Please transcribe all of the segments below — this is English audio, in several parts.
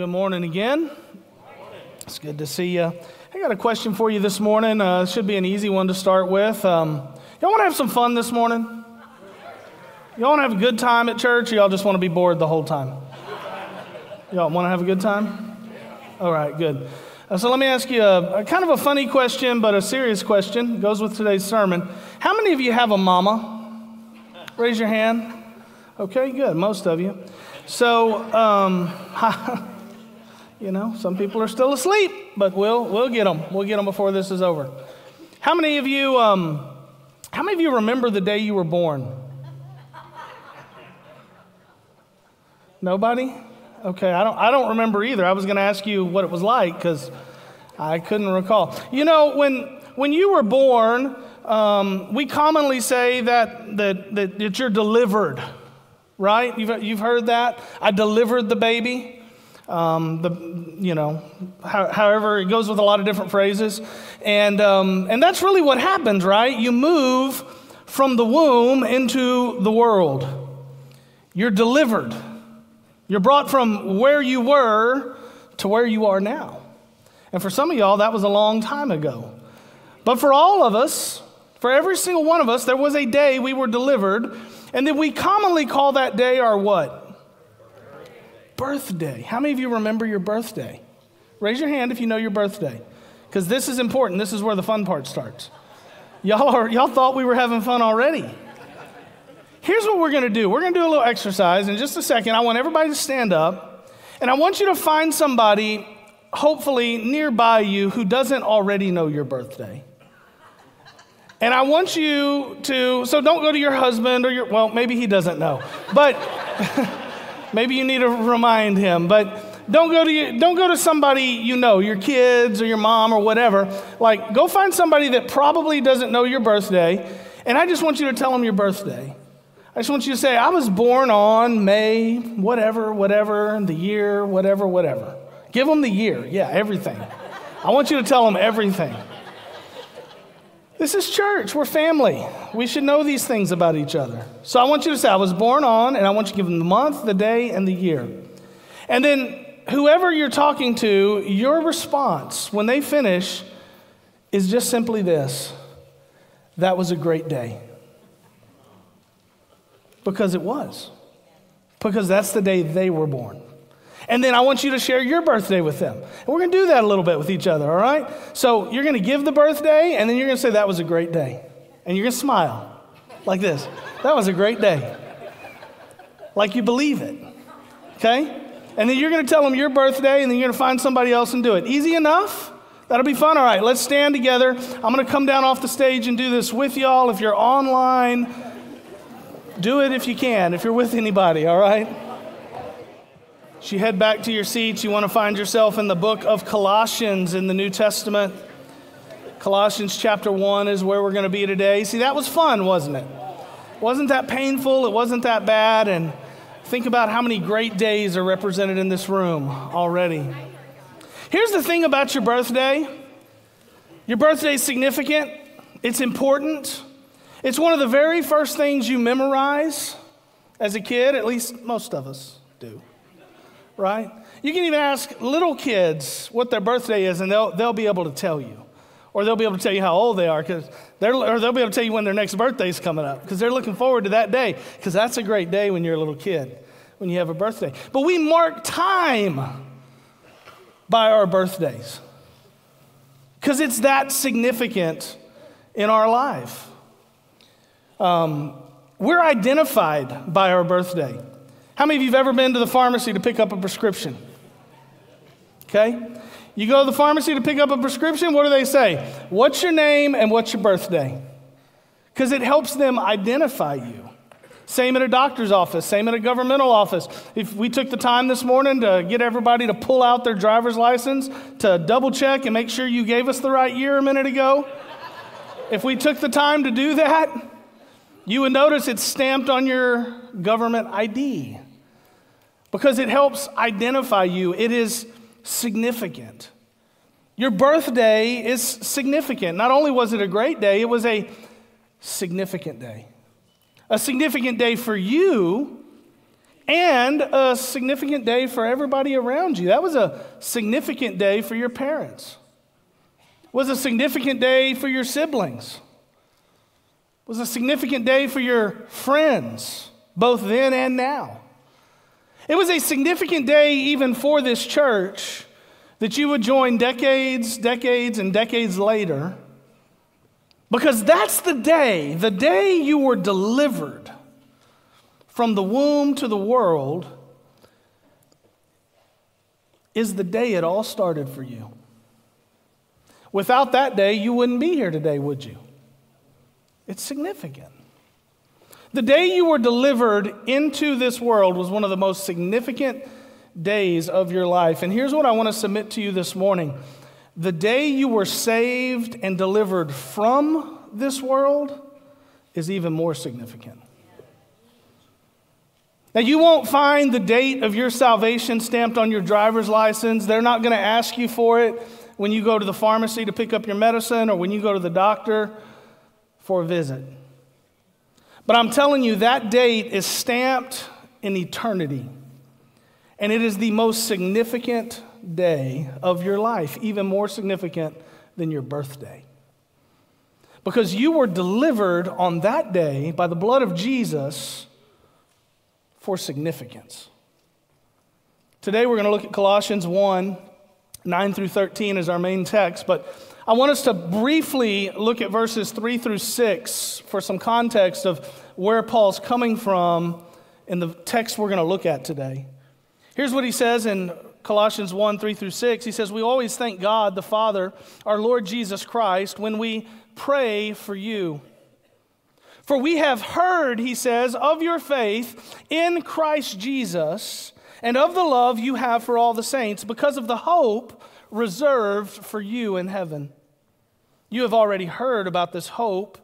good morning again. It's good to see you. I got a question for you this morning. Uh, should be an easy one to start with. Um, y'all want to have some fun this morning? Y'all want to have a good time at church, or y'all just want to be bored the whole time? Y'all want to have a good time? All right, good. Uh, so let me ask you a, a kind of a funny question, but a serious question. It goes with today's sermon. How many of you have a mama? Raise your hand. Okay, good. Most of you. So, um, you know, some people are still asleep, but we'll, we'll get them. We'll get them before this is over. How many of you, um, how many of you remember the day you were born? Nobody? Okay, I don't, I don't remember either. I was going to ask you what it was like because I couldn't recall. You know, when, when you were born, um, we commonly say that, that, that, that you're delivered right? You've, you've heard that? I delivered the baby. Um, the, you know, how, however, it goes with a lot of different phrases. And, um, and that's really what happens, right? You move from the womb into the world. You're delivered. You're brought from where you were to where you are now. And for some of y'all, that was a long time ago. But for all of us, for every single one of us, there was a day we were delivered and then we commonly call that day our what? Birthday. How many of you remember your birthday? Raise your hand if you know your birthday. Because this is important. This is where the fun part starts. Y'all, are, y'all thought we were having fun already. Here's what we're going to do we're going to do a little exercise. In just a second, I want everybody to stand up. And I want you to find somebody, hopefully nearby you, who doesn't already know your birthday. And I want you to, so don't go to your husband or your, well, maybe he doesn't know, but maybe you need to remind him. But don't go to don't go to somebody you know, your kids or your mom or whatever. Like, go find somebody that probably doesn't know your birthday, and I just want you to tell them your birthday. I just want you to say, I was born on May, whatever, whatever, the year, whatever, whatever. Give them the year, yeah, everything. I want you to tell them everything. This is church. We're family. We should know these things about each other. So I want you to say, I was born on, and I want you to give them the month, the day, and the year. And then whoever you're talking to, your response when they finish is just simply this That was a great day. Because it was. Because that's the day they were born. And then I want you to share your birthday with them. And we're going to do that a little bit with each other, all right? So you're going to give the birthday, and then you're going to say, That was a great day. And you're going to smile like this That was a great day. Like you believe it, okay? And then you're going to tell them your birthday, and then you're going to find somebody else and do it. Easy enough? That'll be fun. All right, let's stand together. I'm going to come down off the stage and do this with y'all. If you're online, do it if you can, if you're with anybody, all right? As you head back to your seats, you want to find yourself in the book of Colossians in the New Testament. Colossians chapter 1 is where we're going to be today. See, that was fun, wasn't it? Wasn't that painful? It wasn't that bad. And think about how many great days are represented in this room already. Here's the thing about your birthday your birthday is significant, it's important. It's one of the very first things you memorize as a kid, at least most of us do right? You can even ask little kids what their birthday is, and they'll, they'll be able to tell you. Or they'll be able to tell you how old they are, cause they're, or they'll be able to tell you when their next birthday is coming up, because they're looking forward to that day, because that's a great day when you're a little kid, when you have a birthday. But we mark time by our birthdays, because it's that significant in our life. Um, we're identified by our birthday. How many of you have ever been to the pharmacy to pick up a prescription? Okay? You go to the pharmacy to pick up a prescription, what do they say? What's your name and what's your birthday? Because it helps them identify you. Same at a doctor's office, same at a governmental office. If we took the time this morning to get everybody to pull out their driver's license to double check and make sure you gave us the right year a minute ago, if we took the time to do that, you would notice it's stamped on your government ID because it helps identify you. It is significant. Your birthday is significant. Not only was it a great day, it was a significant day. A significant day for you and a significant day for everybody around you. That was a significant day for your parents. It was a significant day for your siblings. It was a significant day for your friends, both then and now. It was a significant day even for this church that you would join decades, decades, and decades later because that's the day, the day you were delivered from the womb to the world, is the day it all started for you. Without that day, you wouldn't be here today, would you? It's significant. The day you were delivered into this world was one of the most significant days of your life. And here's what I want to submit to you this morning the day you were saved and delivered from this world is even more significant. Now, you won't find the date of your salvation stamped on your driver's license. They're not going to ask you for it when you go to the pharmacy to pick up your medicine or when you go to the doctor for a visit. But I'm telling you, that date is stamped in eternity. And it is the most significant day of your life, even more significant than your birthday. Because you were delivered on that day by the blood of Jesus for significance. Today we're going to look at Colossians 1 9 through 13 as our main text, but I want us to briefly look at verses 3 through 6 for some context of where Paul's coming from in the text we're going to look at today. Here's what he says in Colossians 1 3 through 6, he says, We always thank God, the Father, our Lord Jesus Christ, when we pray for you. For we have heard, he says, of your faith in Christ Jesus and of the love you have for all the saints because of the hope reserved for you in heaven. You have already heard about this hope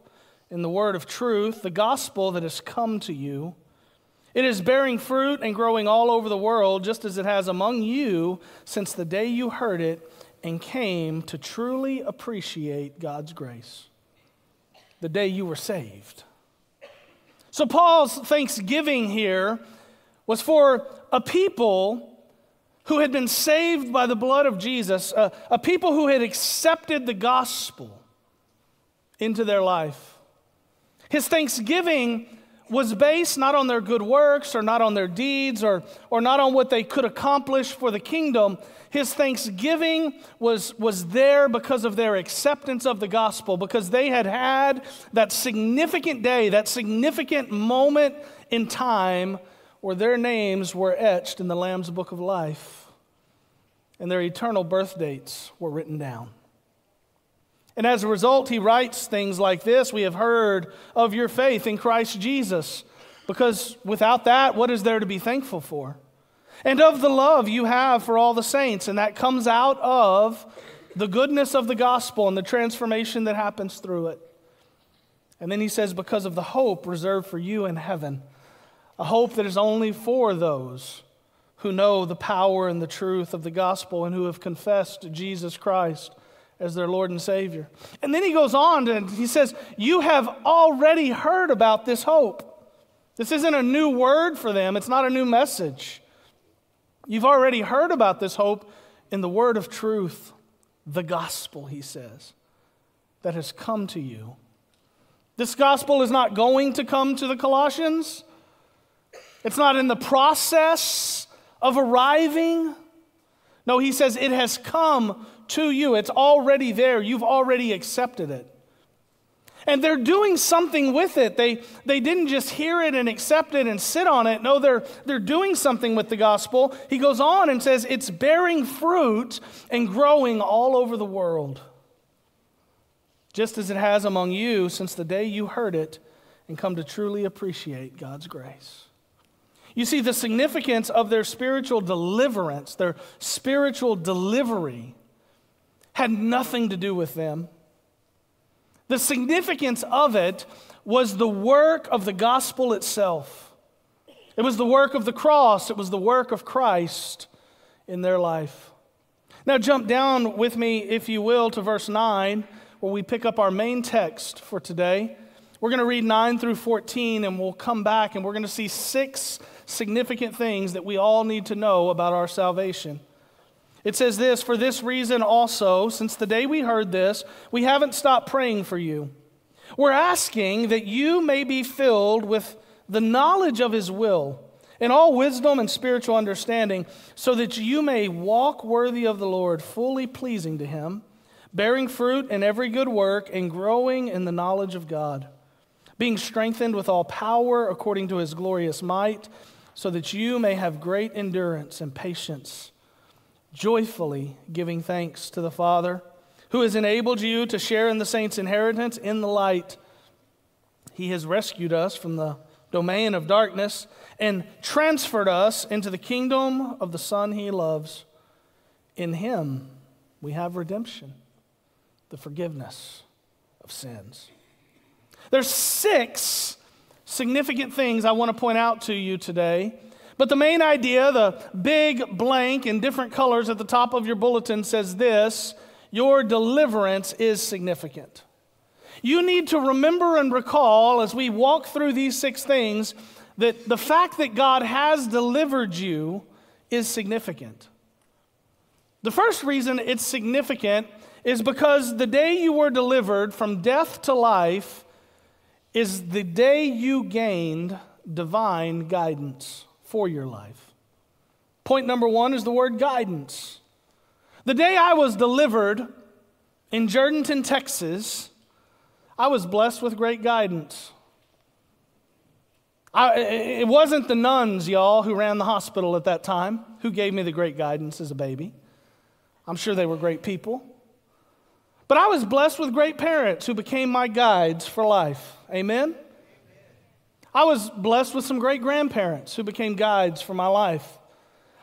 in the word of truth, the gospel that has come to you it is bearing fruit and growing all over the world, just as it has among you since the day you heard it and came to truly appreciate God's grace. The day you were saved. So, Paul's thanksgiving here was for a people who had been saved by the blood of Jesus, a, a people who had accepted the gospel into their life. His thanksgiving was based not on their good works or not on their deeds or, or not on what they could accomplish for the kingdom. His thanksgiving was, was there because of their acceptance of the gospel, because they had had that significant day, that significant moment in time where their names were etched in the Lamb's book of life and their eternal birth dates were written down. And as a result, he writes things like this We have heard of your faith in Christ Jesus, because without that, what is there to be thankful for? And of the love you have for all the saints, and that comes out of the goodness of the gospel and the transformation that happens through it. And then he says, Because of the hope reserved for you in heaven, a hope that is only for those who know the power and the truth of the gospel and who have confessed Jesus Christ as their Lord and Savior. And then he goes on and he says, You have already heard about this hope. This isn't a new word for them, it's not a new message. You've already heard about this hope in the word of truth, the gospel, he says, that has come to you. This gospel is not going to come to the Colossians. It's not in the process of arriving. No, he says it has come to you. It's already there. You've already accepted it. And they're doing something with it. They, they didn't just hear it and accept it and sit on it. No, they're, they're doing something with the gospel. He goes on and says it's bearing fruit and growing all over the world, just as it has among you since the day you heard it and come to truly appreciate God's grace. You see, the significance of their spiritual deliverance, their spiritual delivery, had nothing to do with them. The significance of it was the work of the gospel itself. It was the work of the cross, it was the work of Christ in their life. Now, jump down with me, if you will, to verse 9, where we pick up our main text for today. We're going to read 9 through 14, and we'll come back and we're going to see six significant things that we all need to know about our salvation. It says this For this reason also, since the day we heard this, we haven't stopped praying for you. We're asking that you may be filled with the knowledge of his will in all wisdom and spiritual understanding, so that you may walk worthy of the Lord, fully pleasing to him, bearing fruit in every good work, and growing in the knowledge of God, being strengthened with all power according to his glorious might, so that you may have great endurance and patience, joyfully giving thanks to the Father, who has enabled you to share in the saints' inheritance in the light. He has rescued us from the domain of darkness and transferred us into the kingdom of the Son he loves. In him we have redemption, the forgiveness of sins. There's six significant things I want to point out to you today. But the main idea, the big blank in different colors at the top of your bulletin says this your deliverance is significant. You need to remember and recall as we walk through these six things that the fact that God has delivered you is significant. The first reason it's significant is because the day you were delivered from death to life is the day you gained divine guidance for your life. Point number one is the word guidance. The day I was delivered in Jourdanton, Texas, I was blessed with great guidance. I, it wasn't the nuns, y'all, who ran the hospital at that time who gave me the great guidance as a baby. I'm sure they were great people. But I was blessed with great parents who became my guides for life. Amen? I was blessed with some great grandparents who became guides for my life.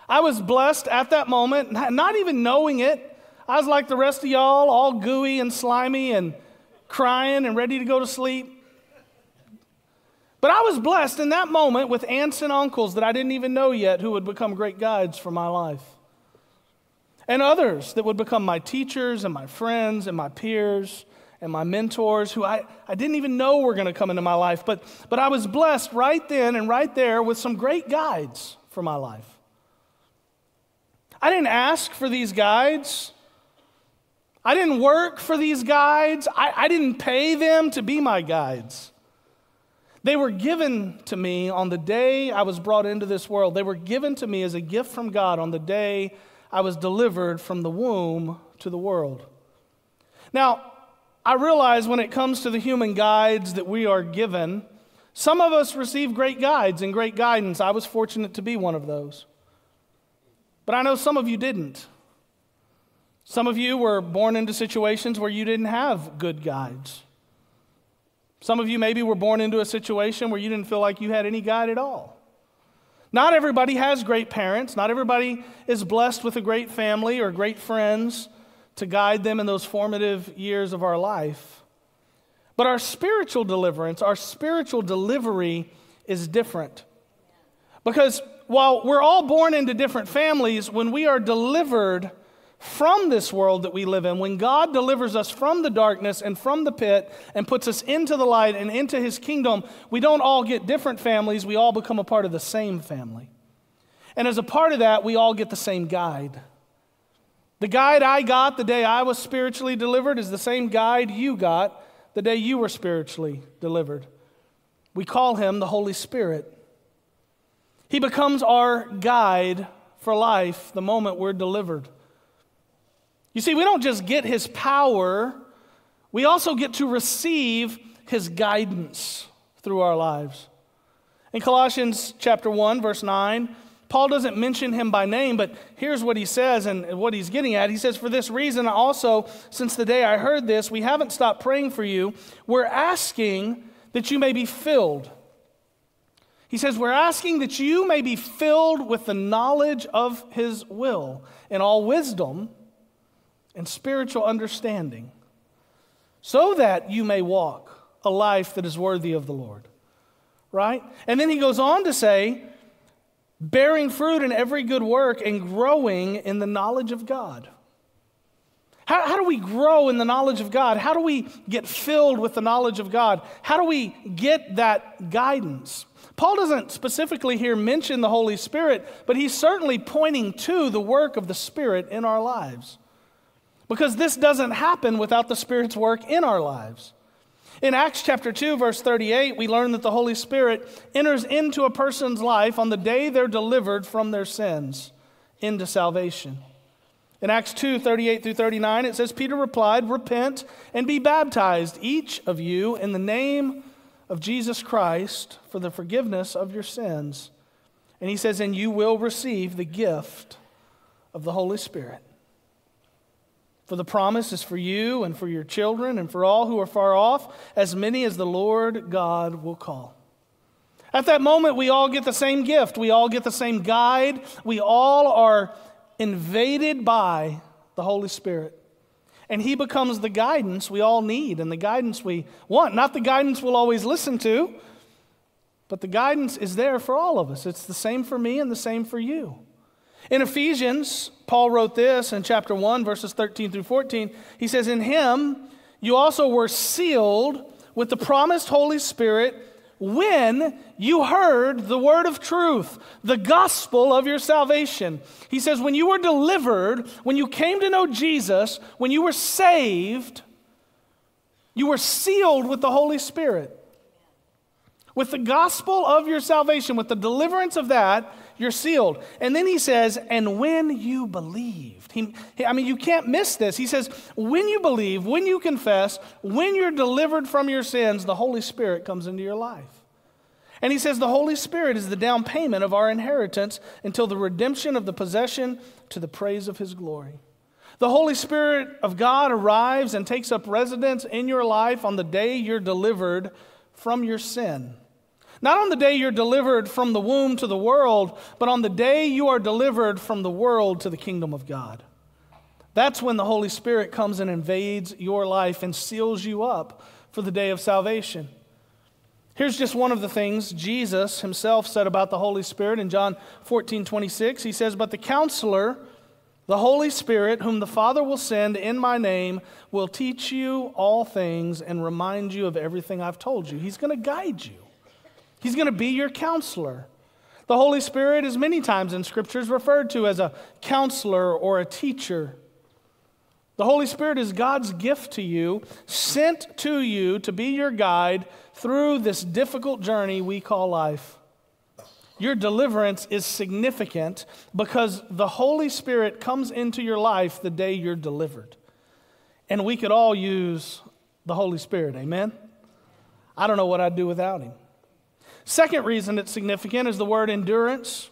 I was blessed at that moment, not even knowing it. I was like the rest of y'all, all gooey and slimy and crying and ready to go to sleep. But I was blessed in that moment with aunts and uncles that I didn't even know yet who would become great guides for my life. And others that would become my teachers and my friends and my peers and my mentors who I, I didn't even know were going to come into my life. But, but I was blessed right then and right there with some great guides for my life. I didn't ask for these guides. I didn't work for these guides. I, I didn't pay them to be my guides. They were given to me on the day I was brought into this world. They were given to me as a gift from God on the day I was delivered from the womb to the world. Now, I realize when it comes to the human guides that we are given, some of us receive great guides and great guidance. I was fortunate to be one of those. But I know some of you didn't. Some of you were born into situations where you didn't have good guides. Some of you maybe were born into a situation where you didn't feel like you had any guide at all. Not everybody has great parents. Not everybody is blessed with a great family or great friends to guide them in those formative years of our life. But our spiritual deliverance, our spiritual delivery is different. Because while we're all born into different families, when we are delivered from this world that we live in, when God delivers us from the darkness and from the pit and puts us into the light and into his kingdom, we don't all get different families, we all become a part of the same family. And as a part of that, we all get the same guide. The guide I got the day I was spiritually delivered is the same guide you got the day you were spiritually delivered. We call him the Holy Spirit. He becomes our guide for life the moment we're delivered. You see, we don't just get his power, we also get to receive his guidance through our lives. In Colossians chapter 1 verse 9, Paul doesn't mention him by name, but here's what he says and what he's getting at. He says, For this reason, also, since the day I heard this, we haven't stopped praying for you. We're asking that you may be filled he says, We're asking that you may be filled with the knowledge of His will in all wisdom and spiritual understanding, so that you may walk a life that is worthy of the Lord. Right? And then he goes on to say, bearing fruit in every good work and growing in the knowledge of God. How, how do we grow in the knowledge of God? How do we get filled with the knowledge of God? How do we get that guidance? Paul doesn't specifically here mention the Holy Spirit, but he's certainly pointing to the work of the Spirit in our lives. Because this doesn't happen without the Spirit's work in our lives. In Acts chapter 2, verse 38, we learn that the Holy Spirit enters into a person's life on the day they're delivered from their sins into salvation. In Acts 2 38 through 39, it says, Peter replied, Repent and be baptized, each of you, in the name of Jesus Christ for the forgiveness of your sins. And he says, And you will receive the gift of the Holy Spirit. For the promise is for you and for your children and for all who are far off, as many as the Lord God will call. At that moment, we all get the same gift. We all get the same guide. We all are invaded by the Holy Spirit. And He becomes the guidance we all need and the guidance we want. Not the guidance we'll always listen to, but the guidance is there for all of us. It's the same for me and the same for you. In Ephesians, Paul wrote this in chapter 1, verses 13 through 14. He says, In him you also were sealed with the promised Holy Spirit when you heard the word of truth, the gospel of your salvation. He says, When you were delivered, when you came to know Jesus, when you were saved, you were sealed with the Holy Spirit. With the gospel of your salvation, with the deliverance of that, you're sealed. And then he says, and when you believed. He, I mean, you can't miss this. He says, when you believe, when you confess, when you're delivered from your sins, the Holy Spirit comes into your life. And he says, the Holy Spirit is the down payment of our inheritance until the redemption of the possession to the praise of his glory. The Holy Spirit of God arrives and takes up residence in your life on the day you're delivered from your sin. Not on the day you're delivered from the womb to the world, but on the day you are delivered from the world to the kingdom of God. That's when the Holy Spirit comes and invades your life and seals you up for the day of salvation. Here's just one of the things Jesus himself said about the Holy Spirit in John 14 26. He says, But the counselor, the Holy Spirit, whom the Father will send in my name, will teach you all things and remind you of everything I've told you. He's going to guide you. He's going to be your counselor. The Holy Spirit is many times in scriptures referred to as a counselor or a teacher. The Holy Spirit is God's gift to you, sent to you to be your guide through this difficult journey we call life. Your deliverance is significant because the Holy Spirit comes into your life the day you're delivered. And we could all use the Holy Spirit, amen? I don't know what I'd do without Him. Second reason it's significant is the word endurance.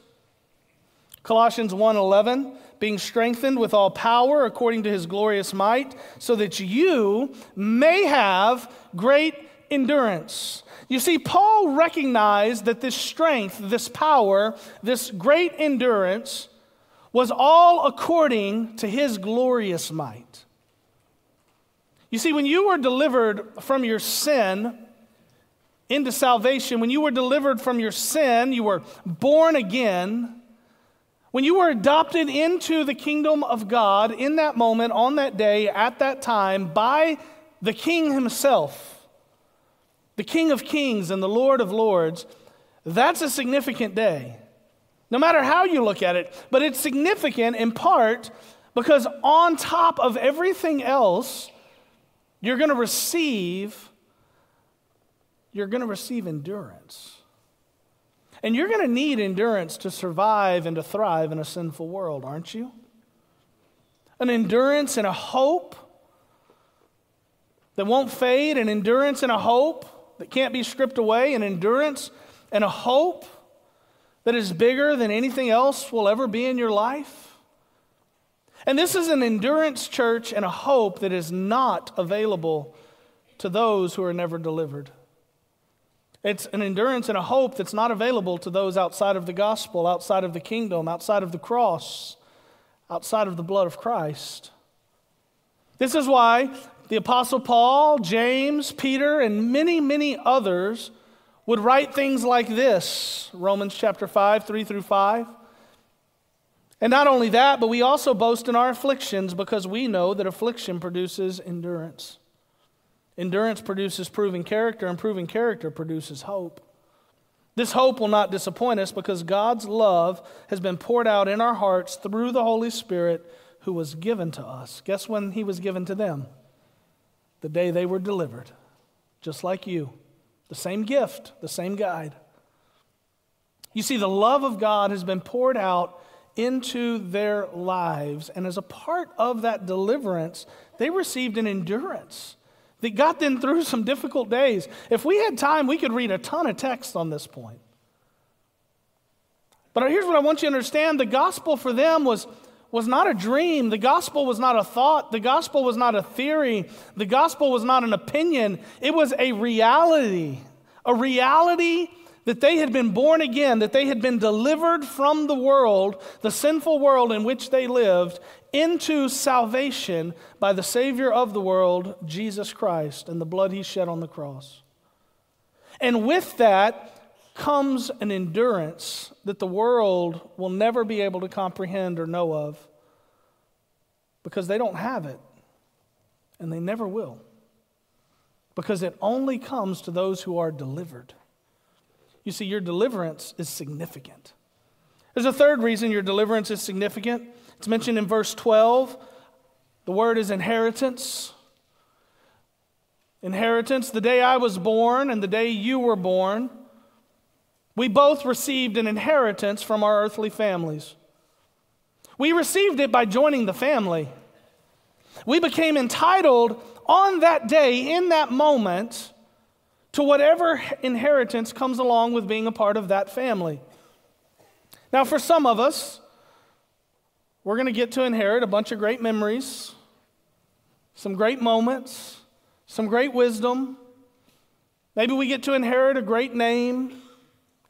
Colossians 1:11, being strengthened with all power according to his glorious might, so that you may have great endurance. You see, Paul recognized that this strength, this power, this great endurance was all according to his glorious might. You see, when you were delivered from your sin, into salvation, when you were delivered from your sin, you were born again, when you were adopted into the kingdom of God in that moment, on that day, at that time, by the King Himself, the King of Kings and the Lord of Lords, that's a significant day. No matter how you look at it, but it's significant in part because on top of everything else, you're going to receive you're going to receive endurance. And you're going to need endurance to survive and to thrive in a sinful world, aren't you? An endurance and a hope that won't fade, an endurance and a hope that can't be stripped away, an endurance and a hope that is bigger than anything else will ever be in your life. And this is an endurance church and a hope that is not available to those who are never delivered. It's an endurance and a hope that's not available to those outside of the gospel, outside of the kingdom, outside of the cross, outside of the blood of Christ. This is why the Apostle Paul, James, Peter, and many, many others would write things like this Romans chapter 5, 3 through 5. And not only that, but we also boast in our afflictions because we know that affliction produces endurance. Endurance produces proven character, and proven character produces hope. This hope will not disappoint us because God's love has been poured out in our hearts through the Holy Spirit who was given to us. Guess when he was given to them? The day they were delivered, just like you. The same gift, the same guide. You see, the love of God has been poured out into their lives. And as a part of that deliverance, they received an endurance that got them through some difficult days. If we had time, we could read a ton of text on this point. But here's what I want you to understand the gospel for them was, was not a dream. The gospel was not a thought. The gospel was not a theory. The gospel was not an opinion. It was a reality. A reality that they had been born again, that they had been delivered from the world, the sinful world in which they lived, into salvation by the Savior of the world, Jesus Christ, and the blood he shed on the cross. And with that comes an endurance that the world will never be able to comprehend or know of because they don't have it, and they never will. Because it only comes to those who are delivered. You see, your deliverance is significant. There's a third reason your deliverance is significant. It's mentioned in verse 12. The word is inheritance. Inheritance, the day I was born and the day you were born, we both received an inheritance from our earthly families. We received it by joining the family. We became entitled on that day, in that moment, to whatever inheritance comes along with being a part of that family. Now, for some of us, we're going to get to inherit a bunch of great memories, some great moments, some great wisdom. Maybe we get to inherit a great name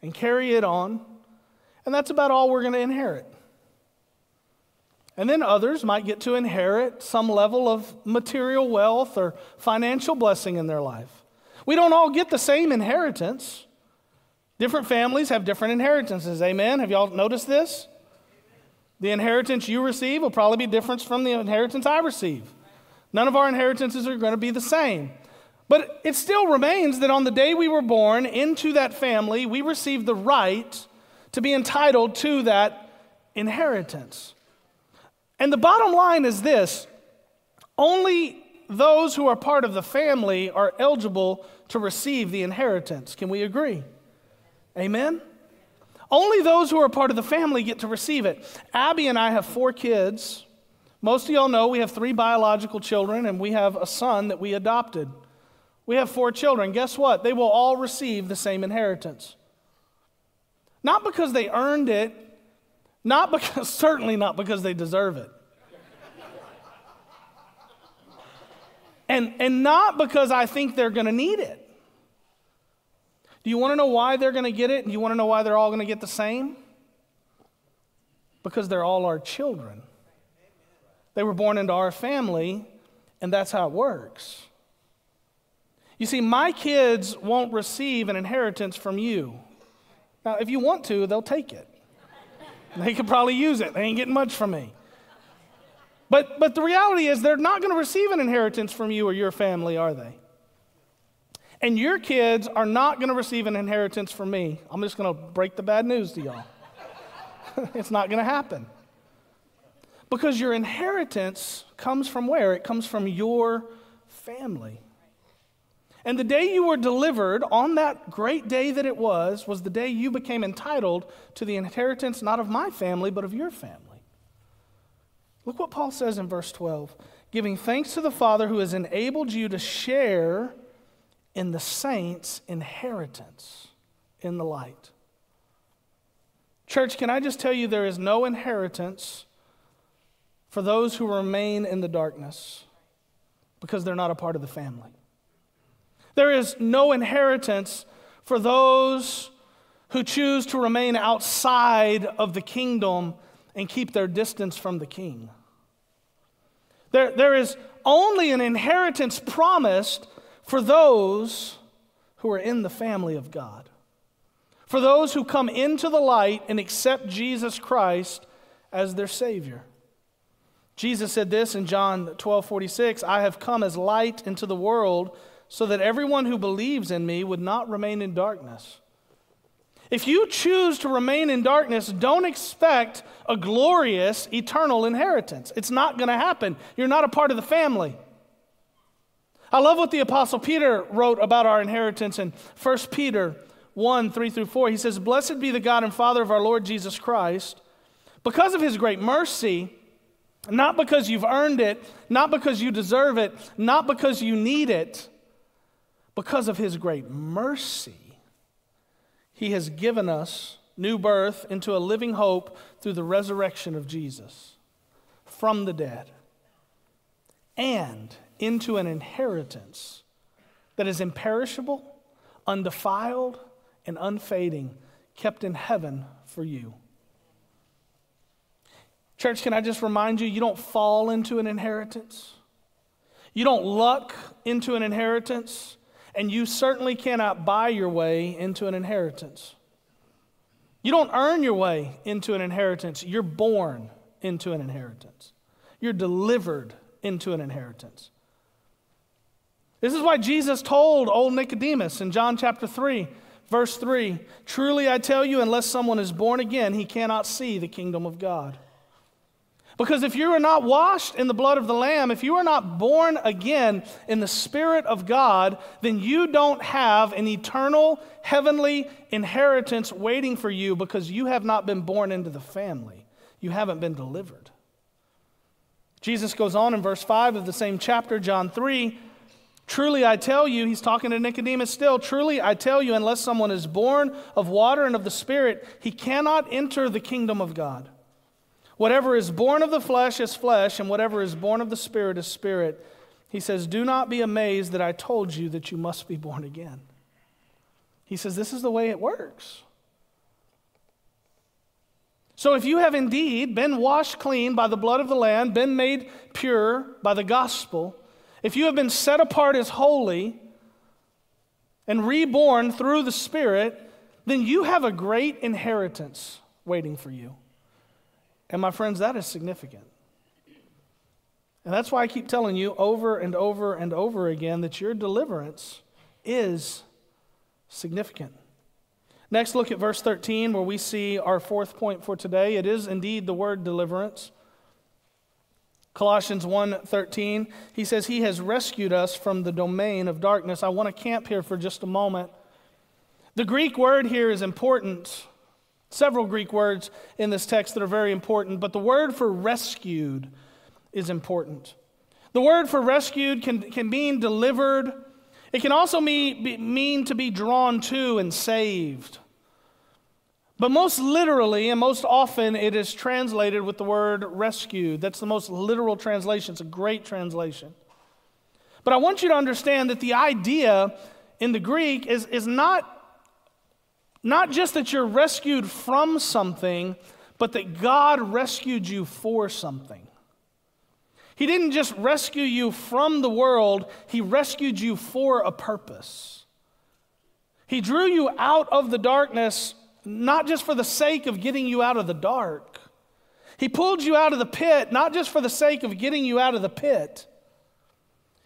and carry it on, and that's about all we're going to inherit. And then others might get to inherit some level of material wealth or financial blessing in their life. We don't all get the same inheritance. Different families have different inheritances. Amen. Have y'all noticed this? The inheritance you receive will probably be different from the inheritance I receive. None of our inheritances are going to be the same. But it still remains that on the day we were born into that family, we received the right to be entitled to that inheritance. And the bottom line is this only those who are part of the family are eligible to receive the inheritance. Can we agree? Amen? Only those who are part of the family get to receive it. Abby and I have four kids. Most of y'all know we have three biological children, and we have a son that we adopted. We have four children. Guess what? They will all receive the same inheritance. Not because they earned it, not because, certainly not because they deserve it. And, and not because I think they're going to need it. Do you want to know why they're going to get it? Do you want to know why they're all going to get the same? Because they're all our children. They were born into our family, and that's how it works. You see, my kids won't receive an inheritance from you. Now, if you want to, they'll take it. They could probably use it. They ain't getting much from me. But, but the reality is, they're not going to receive an inheritance from you or your family, are they? And your kids are not going to receive an inheritance from me. I'm just going to break the bad news to y'all. it's not going to happen. Because your inheritance comes from where? It comes from your family. And the day you were delivered, on that great day that it was, was the day you became entitled to the inheritance not of my family, but of your family. Look what Paul says in verse 12 giving thanks to the Father who has enabled you to share in the saints' inheritance in the light. Church, can I just tell you there is no inheritance for those who remain in the darkness because they're not a part of the family. There is no inheritance for those who choose to remain outside of the kingdom and keep their distance from the king. There, there is only an inheritance promised for those who are in the family of God. For those who come into the light and accept Jesus Christ as their Savior. Jesus said this in John 12 46 I have come as light into the world so that everyone who believes in me would not remain in darkness. If you choose to remain in darkness, don't expect a glorious eternal inheritance. It's not going to happen. You're not a part of the family. I love what the Apostle Peter wrote about our inheritance in 1 Peter 1 3 through 4. He says, Blessed be the God and Father of our Lord Jesus Christ. Because of his great mercy, not because you've earned it, not because you deserve it, not because you need it, because of his great mercy, he has given us new birth into a living hope through the resurrection of Jesus from the dead and into an inheritance that is imperishable, undefiled, and unfading, kept in heaven for you. Church, can I just remind you, you don't fall into an inheritance. You don't luck into an inheritance, and you certainly cannot buy your way into an inheritance. You don't earn your way into an inheritance, you're born into an inheritance. You're delivered into an inheritance. This is why Jesus told old Nicodemus in John chapter 3, verse 3 Truly I tell you, unless someone is born again, he cannot see the kingdom of God. Because if you are not washed in the blood of the Lamb, if you are not born again in the Spirit of God, then you don't have an eternal heavenly inheritance waiting for you because you have not been born into the family. You haven't been delivered. Jesus goes on in verse 5 of the same chapter, John 3. Truly I tell you, he's talking to Nicodemus still, truly I tell you, unless someone is born of water and of the Spirit, he cannot enter the kingdom of God. Whatever is born of the flesh is flesh, and whatever is born of the Spirit is spirit. He says, Do not be amazed that I told you that you must be born again. He says, This is the way it works. So, if you have indeed been washed clean by the blood of the Lamb, been made pure by the gospel, if you have been set apart as holy and reborn through the Spirit, then you have a great inheritance waiting for you. And my friends, that is significant. And that's why I keep telling you over and over and over again that your deliverance is significant. Next, look at verse 13, where we see our fourth point for today. It is indeed the word deliverance. Colossians 1:13, he says he has rescued us from the domain of darkness. I want to camp here for just a moment. The Greek word here is important several Greek words in this text that are very important, but the word for rescued is important. The word for rescued can, can mean delivered, it can also mean, mean to be drawn to and saved. But most literally and most often, it is translated with the word rescued. That's the most literal translation. It's a great translation. But I want you to understand that the idea in the Greek is, is not not just that you're rescued from something, but that God rescued you for something. He didn't just rescue you from the world, He rescued you for a purpose. He drew you out of the darkness not just for the sake of getting you out of the dark. He pulled you out of the pit not just for the sake of getting you out of the pit.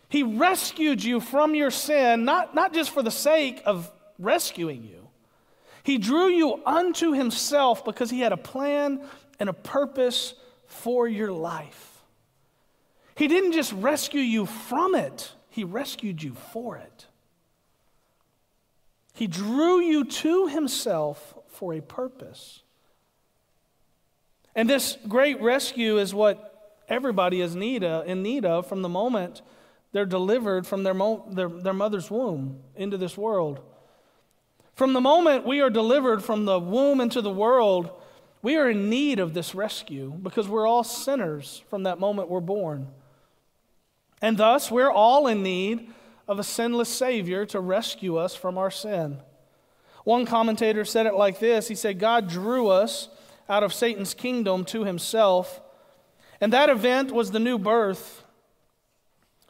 He rescued you from your sin not, not just for the sake of rescuing you. He drew you unto himself because he had a plan and a purpose for your life. He didn't just rescue you from it, he rescued you for it. He drew you to himself for a purpose. And this great rescue is what everybody is need of, in need of from the moment they're delivered from their, mo- their, their mother's womb into this world. From the moment we are delivered from the womb into the world, we are in need of this rescue because we're all sinners from that moment we're born. And thus, we're all in need of a sinless Savior to rescue us from our sin. One commentator said it like this He said, God drew us out of Satan's kingdom to himself, and that event was the new birth.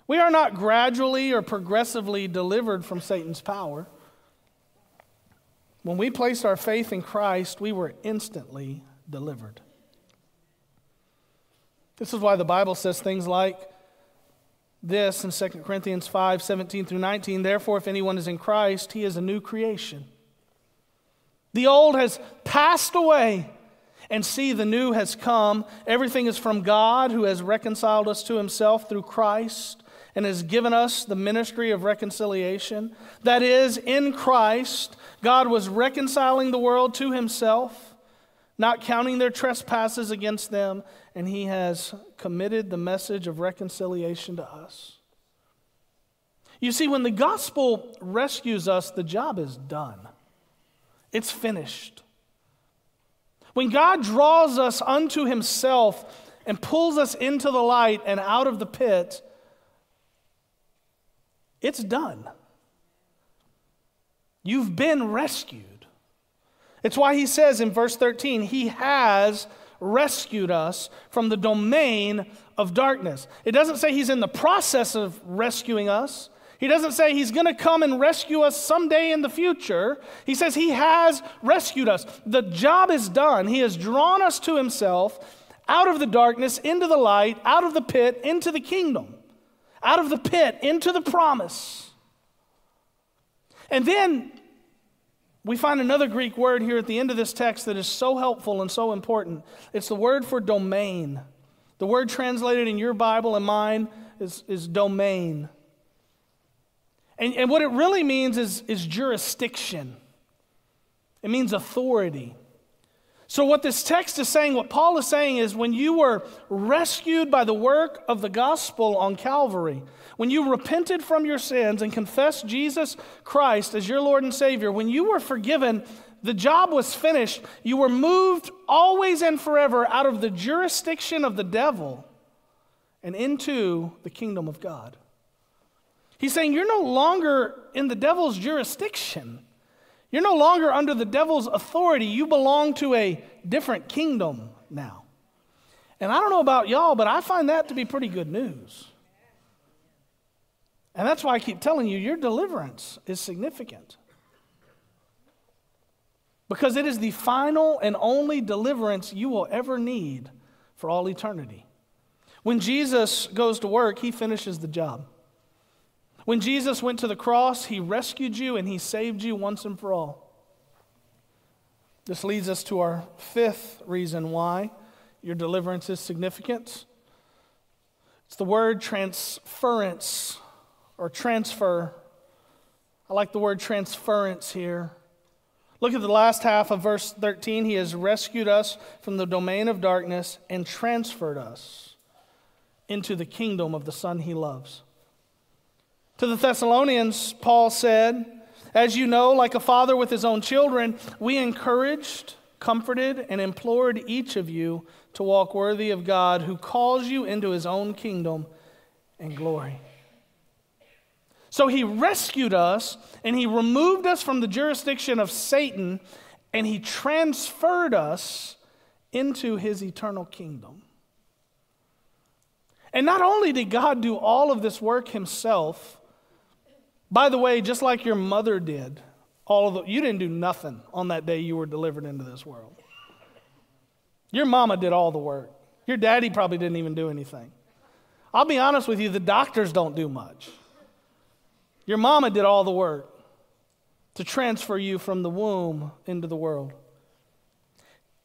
We are not gradually or progressively delivered from Satan's power. When we placed our faith in Christ, we were instantly delivered. This is why the Bible says things like this in 2 Corinthians 5 17 through 19. Therefore, if anyone is in Christ, he is a new creation. The old has passed away, and see, the new has come. Everything is from God, who has reconciled us to himself through Christ and has given us the ministry of reconciliation. That is, in Christ, God was reconciling the world to himself, not counting their trespasses against them, and he has committed the message of reconciliation to us. You see, when the gospel rescues us, the job is done, it's finished. When God draws us unto himself and pulls us into the light and out of the pit, it's done. You've been rescued. It's why he says in verse 13, He has rescued us from the domain of darkness. It doesn't say He's in the process of rescuing us. He doesn't say he's going to come and rescue us someday in the future. He says he has rescued us. The job is done. He has drawn us to himself out of the darkness into the light, out of the pit into the kingdom out of the pit into the promise. And then we find another Greek word here at the end of this text that is so helpful and so important. It's the word for domain. The word translated in your Bible and mine is, is domain. And, and what it really means is, is jurisdiction, it means authority. So, what this text is saying, what Paul is saying is when you were rescued by the work of the gospel on Calvary, when you repented from your sins and confessed Jesus Christ as your Lord and Savior, when you were forgiven, the job was finished. You were moved always and forever out of the jurisdiction of the devil and into the kingdom of God. He's saying you're no longer in the devil's jurisdiction. You're no longer under the devil's authority. You belong to a different kingdom now. And I don't know about y'all, but I find that to be pretty good news. And that's why I keep telling you your deliverance is significant. Because it is the final and only deliverance you will ever need for all eternity. When Jesus goes to work, he finishes the job. When Jesus went to the cross, he rescued you and he saved you once and for all. This leads us to our fifth reason why your deliverance is significant. It's the word transference or transfer. I like the word transference here. Look at the last half of verse 13. He has rescued us from the domain of darkness and transferred us into the kingdom of the Son he loves. To the Thessalonians, Paul said, As you know, like a father with his own children, we encouraged, comforted, and implored each of you to walk worthy of God who calls you into his own kingdom and glory. So he rescued us and he removed us from the jurisdiction of Satan and he transferred us into his eternal kingdom. And not only did God do all of this work himself, by the way, just like your mother did, all of the, you didn't do nothing on that day you were delivered into this world. Your mama did all the work. Your daddy probably didn't even do anything. I'll be honest with you, the doctors don't do much. Your mama did all the work to transfer you from the womb into the world.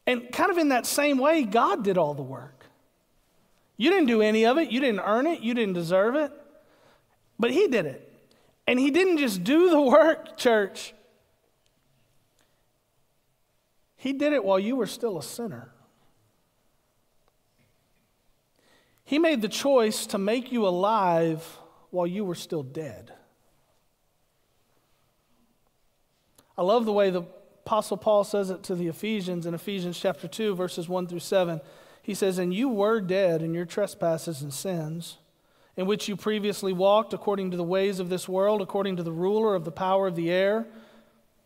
And kind of in that same way, God did all the work. You didn't do any of it, you didn't earn it, you didn't deserve it, but He did it. And he didn't just do the work, church. He did it while you were still a sinner. He made the choice to make you alive while you were still dead. I love the way the Apostle Paul says it to the Ephesians in Ephesians chapter 2, verses 1 through 7. He says, And you were dead in your trespasses and sins in which you previously walked according to the ways of this world, according to the ruler of the power of the air,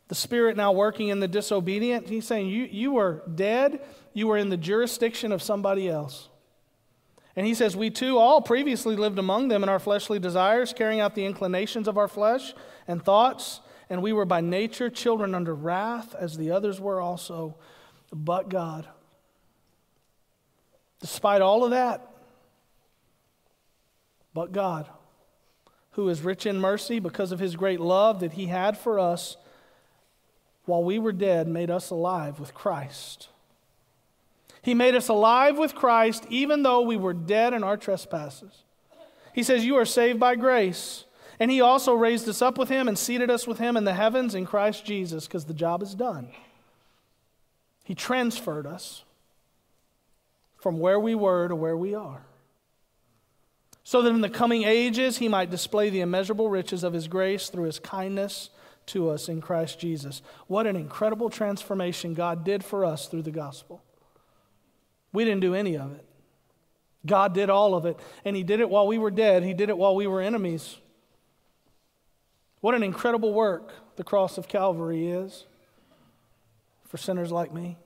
the spirit now working in the disobedient. He's saying you, you were dead, you were in the jurisdiction of somebody else. And he says, We too all previously lived among them in our fleshly desires, carrying out the inclinations of our flesh and thoughts, and we were by nature children under wrath, as the others were also. But God, despite all of that, but God, who is rich in mercy because of his great love that he had for us while we were dead, made us alive with Christ. He made us alive with Christ even though we were dead in our trespasses. He says, You are saved by grace. And he also raised us up with him and seated us with him in the heavens in Christ Jesus because the job is done. He transferred us from where we were to where we are. So that in the coming ages he might display the immeasurable riches of his grace through his kindness to us in Christ Jesus. What an incredible transformation God did for us through the gospel. We didn't do any of it. God did all of it, and He did it while we were dead. He did it while we were enemies. What an incredible work the cross of Calvary is for sinners like me.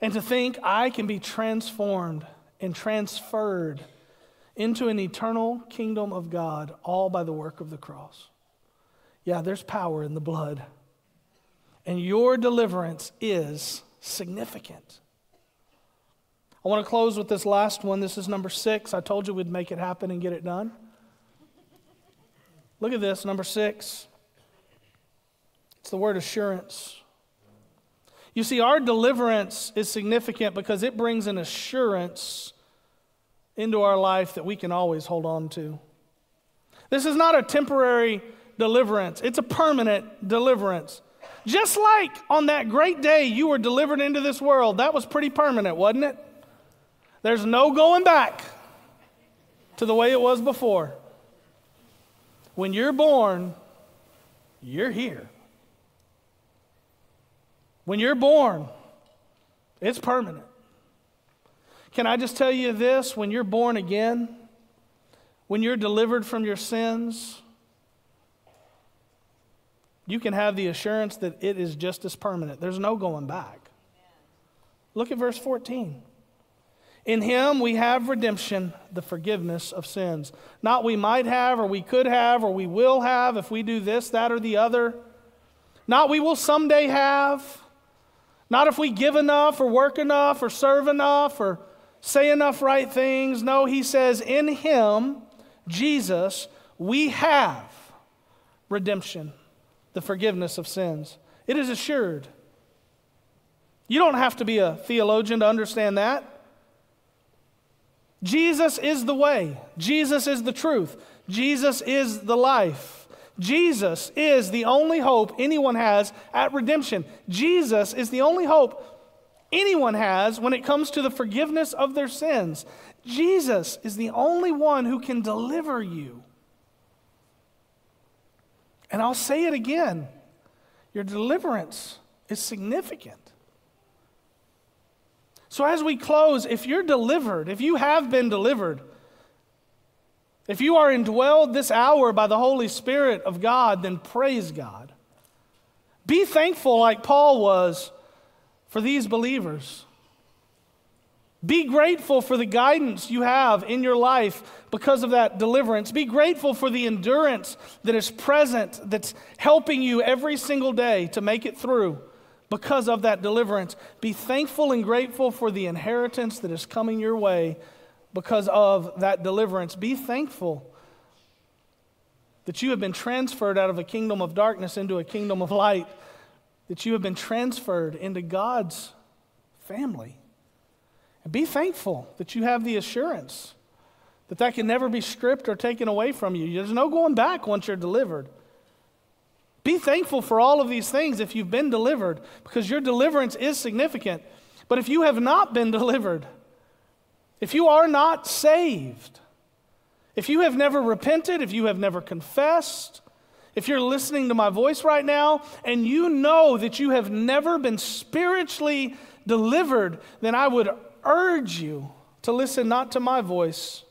And to think I can be transformed and transferred into an eternal kingdom of God all by the work of the cross. Yeah, there's power in the blood. And your deliverance is significant. I want to close with this last one. This is number six. I told you we'd make it happen and get it done. Look at this, number six. It's the word assurance. You see, our deliverance is significant because it brings an assurance into our life that we can always hold on to. This is not a temporary deliverance, it's a permanent deliverance. Just like on that great day you were delivered into this world, that was pretty permanent, wasn't it? There's no going back to the way it was before. When you're born, you're here. When you're born, it's permanent. Can I just tell you this? When you're born again, when you're delivered from your sins, you can have the assurance that it is just as permanent. There's no going back. Look at verse 14. In him we have redemption, the forgiveness of sins. Not we might have, or we could have, or we will have if we do this, that, or the other. Not we will someday have. Not if we give enough, or work enough, or serve enough, or say enough right things. No, he says, in him, Jesus, we have redemption, the forgiveness of sins. It is assured. You don't have to be a theologian to understand that. Jesus is the way, Jesus is the truth, Jesus is the life. Jesus is the only hope anyone has at redemption. Jesus is the only hope anyone has when it comes to the forgiveness of their sins. Jesus is the only one who can deliver you. And I'll say it again your deliverance is significant. So, as we close, if you're delivered, if you have been delivered, if you are indwelled this hour by the Holy Spirit of God, then praise God. Be thankful, like Paul was, for these believers. Be grateful for the guidance you have in your life because of that deliverance. Be grateful for the endurance that is present, that's helping you every single day to make it through because of that deliverance. Be thankful and grateful for the inheritance that is coming your way because of that deliverance. Be thankful that you have been transferred out of a kingdom of darkness into a kingdom of light, that you have been transferred into God's family. And be thankful that you have the assurance that that can never be stripped or taken away from you. There's no going back once you're delivered. Be thankful for all of these things if you've been delivered, because your deliverance is significant. But if you have not been delivered, if you are not saved, if you have never repented, if you have never confessed, if you're listening to my voice right now and you know that you have never been spiritually delivered, then I would urge you to listen not to my voice,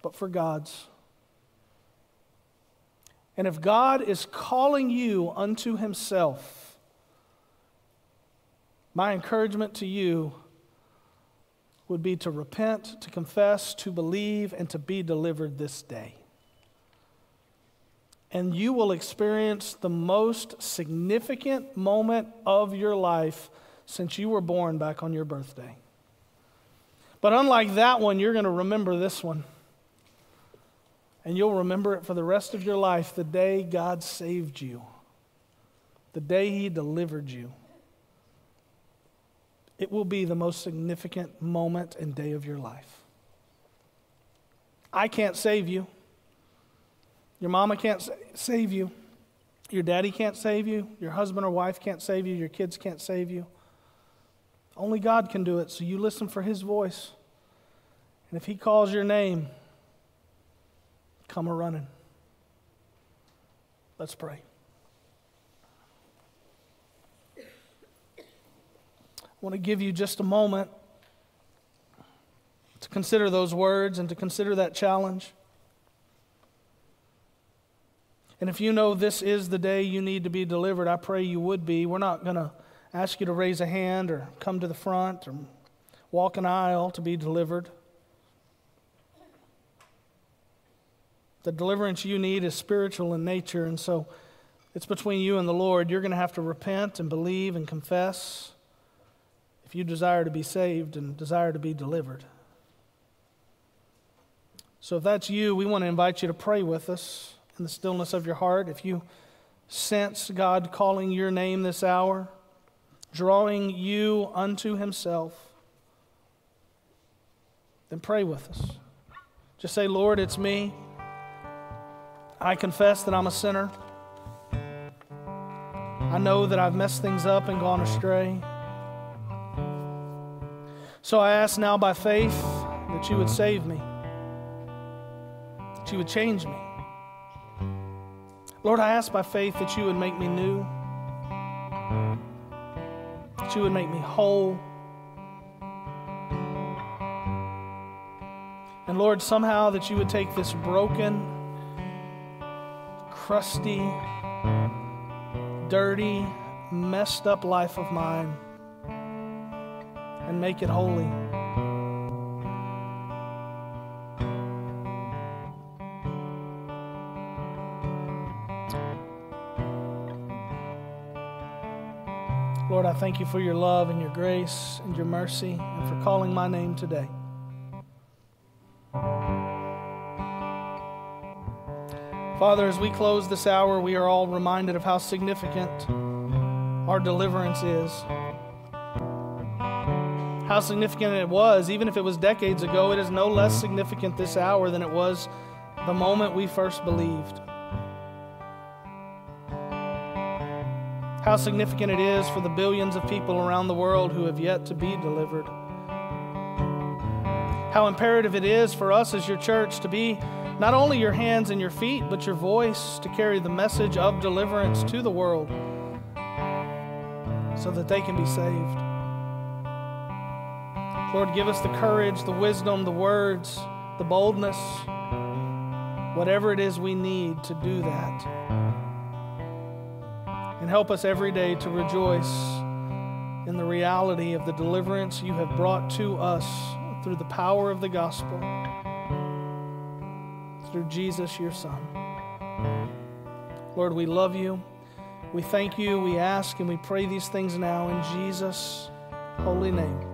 but for God's. And if God is calling you unto Himself, my encouragement to you would be to repent, to confess, to believe, and to be delivered this day. And you will experience the most significant moment of your life since you were born back on your birthday. But unlike that one, you're going to remember this one. And you'll remember it for the rest of your life the day God saved you, the day He delivered you. It will be the most significant moment and day of your life. I can't save you. Your mama can't save you. Your daddy can't save you. Your husband or wife can't save you. Your kids can't save you. Only God can do it, so you listen for His voice. And if He calls your name, come a running. Let's pray. Want to give you just a moment to consider those words and to consider that challenge. And if you know this is the day you need to be delivered, I pray you would be. We're not going to ask you to raise a hand or come to the front or walk an aisle to be delivered. The deliverance you need is spiritual in nature, and so it's between you and the Lord. You're going to have to repent and believe and confess if you desire to be saved and desire to be delivered. So if that's you, we want to invite you to pray with us in the stillness of your heart. If you sense God calling your name this hour, drawing you unto Himself, then pray with us. Just say, Lord, it's me. I confess that I'm a sinner. I know that I've messed things up and gone astray. So I ask now by faith that you would mm-hmm. save me, that you would change me. Lord, I ask by faith that you would make me new, that you would make me whole. And Lord, somehow that you would take this broken, crusty, dirty, messed up life of mine and make it holy. Lord, I thank you for your love and your grace and your mercy and for calling my name today. Father, as we close this hour, we are all reminded of how significant our deliverance is. How significant it was, even if it was decades ago, it is no less significant this hour than it was the moment we first believed. how significant it is for the billions of people around the world who have yet to be delivered. How imperative it is for us as your church to be not only your hands and your feet, but your voice to carry the message of deliverance to the world so that they can be saved. Lord, give us the courage, the wisdom, the words, the boldness, whatever it is we need to do that. And help us every day to rejoice in the reality of the deliverance you have brought to us through the power of the gospel, through Jesus, your Son. Lord, we love you. We thank you. We ask and we pray these things now in Jesus' holy name.